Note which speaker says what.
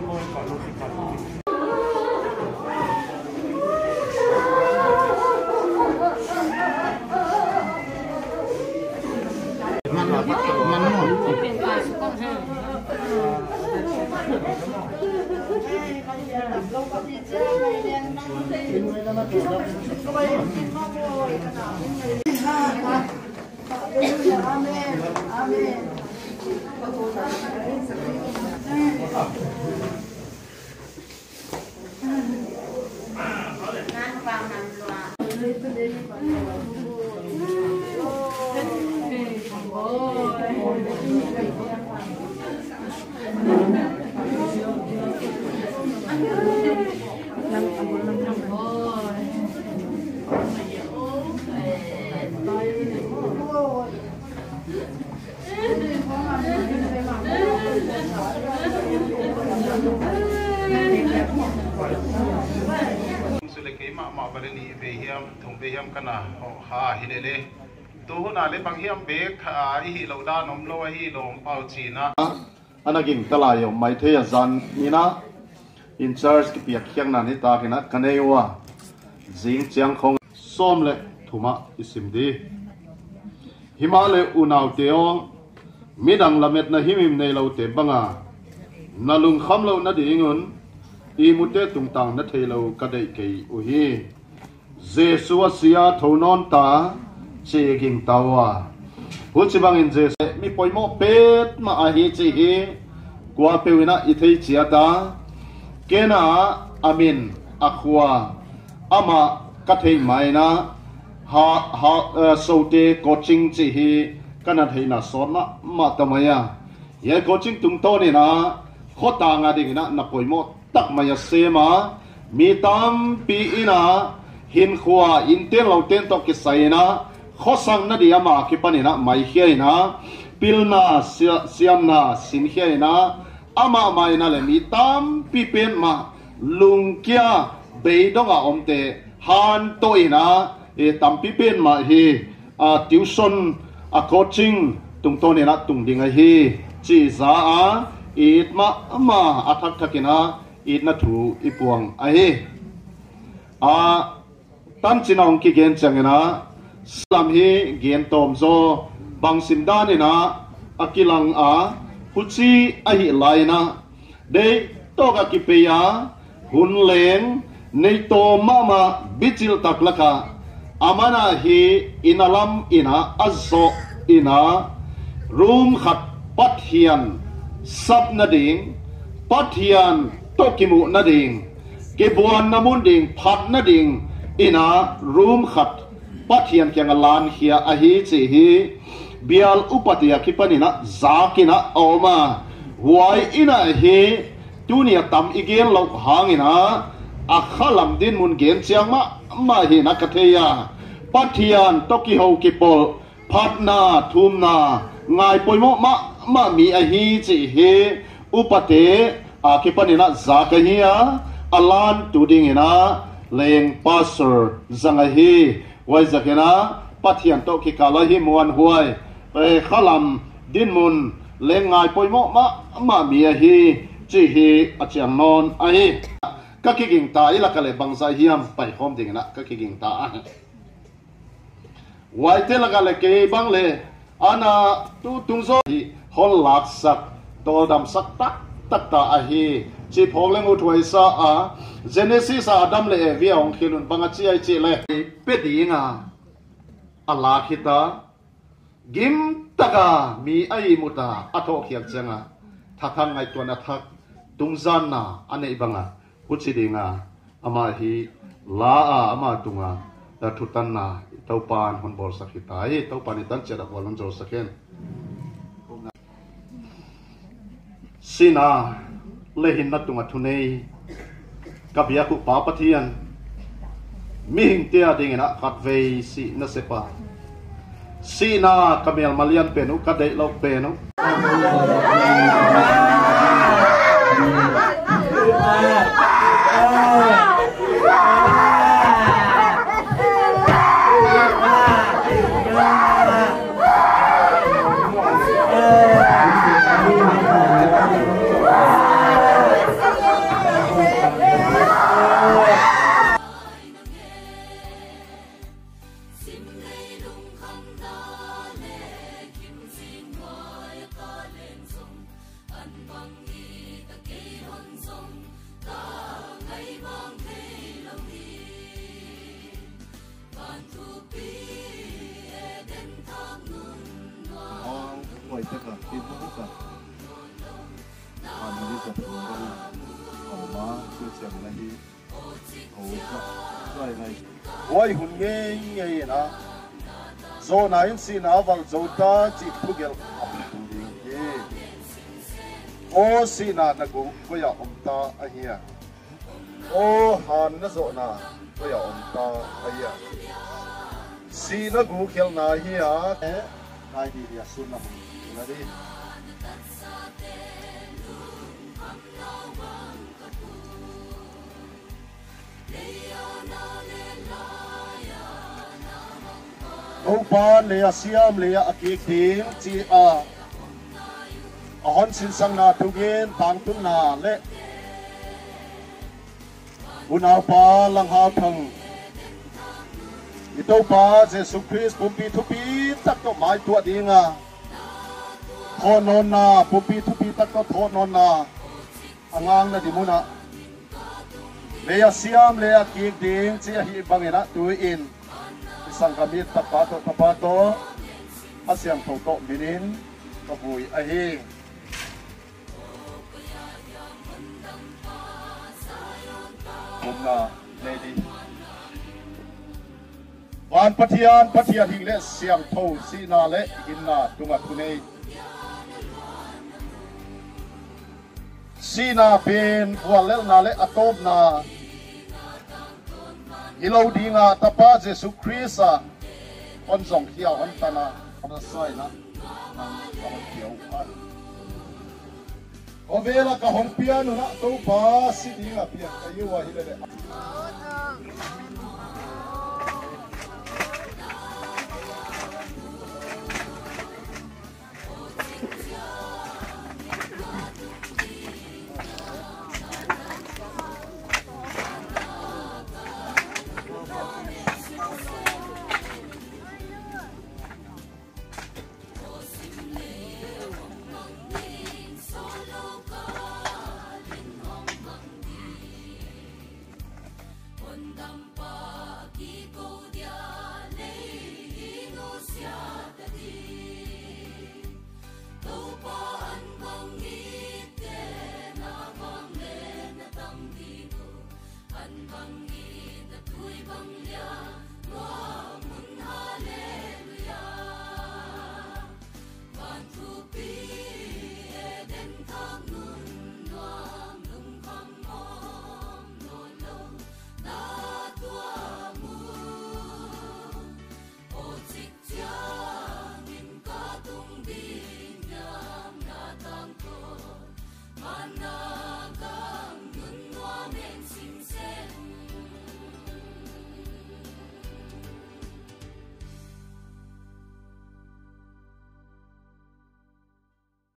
Speaker 1: มัน
Speaker 2: suleke ma ma bale ni ve hiam thong ve hiam kana ha hi le le tu hu na le bang hiam be kha hi lo da nom lo hi lom pau chi na
Speaker 1: anagin kala yo mai the ya zan ni na. In charge ki piak khiang nan hi ta kina kanewa jing chiang khong som le thuma isim di. Himale unaw teo midang lamet na himim nei lo te banga. Nalung kham lo na dingun i mute tung tang à. na thei lâu ka dei kei u hi jesu thâu thonon ta che ging tawa hu chi bang in je mi poimo pet ma a hi chi hi kwa pewina i thei chia ta. Kena amin akhwa ama ka thei mai na. Ha ha ờ, so te coaching chi hi kana thei na son na ma tamaya à. ye coaching tung to ni na. Khota nga ding na na poimo tak maya sema mi tam pi ina, hin khwa in ten lo ten to ki sai na, khosang na dia ma ki pani na, mai hiai na pilna siam na sin hiai na, ama mai na le mi tam pi pen ma, lung kia be dong a om te, han to ina e tam pi pen ma hi, a tuition, a coaching, tung to ne na tung ding a hi. Chi za a it ma ama athak thakina e it na thu buông. Ai hi à, tam chín ông kia gen na, slam hi gen tom zo. Bang sim da ni na. Akilang a huchi a hi lai na. De to ka ki pe ya. Hun leng nei to mama, bichil tak laka amana hi inalam ina azzo ina. Room khat pat hian. Sap na ding to hian tokimu na ding ke buan namun ding phat na ding ina room khat pathian kyang lan hia a hi chi hi bial upatia kipanina zakina oma huai ina hi tunia tam igen lo hangina a khalam din mun gen chiang ma ma hi na katheya pathian toki ho ki pol phatna thumna ngai poimo ma ma mi a hi chi hi upate a kipanina zakahia alan tu tuding ina leng pastor zang hi wai zakena pathian to ki kala hi muan huai pe khalam din mun leng ngai poimo ma ma mi a hi chi hi achiang non a hi ka ki ging ta ila kale bangza hiam pai khom ding na ka ki ging ta a wai te laga le ke bang le ana, tu tung zo. Hi hol lak sak to dam sak tak tất cả a hi chi phok leng u thoi sa a genesis a adam le e ông ong khilun banga chi ai chi le pe dinga ala khita gim taka mi ai muta atho khiak changa thakang ngai to na thak tungzan na ane banga huchi dinga ama hi la a ama tunga da thutan na taupan hon bol sakhita hi taupan ni tan chera bolon jo sakhen sina lehin na tunga thunei kapia ku pa pathian mi hing tia ding na khat ve si na sepa si na kamel malian penu kadai lo penu te ka ki bu ka an ni ka pu ga o ma ku chang na hi nghe ka sai nai oi hun nge nge na zo na in si na wal zo ta chi pu gel am tu ding ke o si na na gu ko ya om ta a hiya o han na zo na ko ya om ta a hiya si na gu khel na มาดิโอ้ปานเลียเสียมเลียอกีทีมจีอาออนสินสังนาทุกินต่างตุนนาเละอุณาปาลังหาทังอิโตปาเจสุคริสปุ่มปีทุปีตักก็หมายตัวดีงา hiya eh na na di Ông ba lệ à siam na anh gen là đi na lệ lấy pa lang ha thang ito pa Jesus Christ pupi tupi tak to mai tua dinga thon non to thon siam hi in si na le hinna tunga sina pen walel na le atop na ilo dinga tapa Jesu Krista on zong hiao an tana on sai na nang on hiao an o vela ka hong piano na to pa si dinga pian kayu wa hilele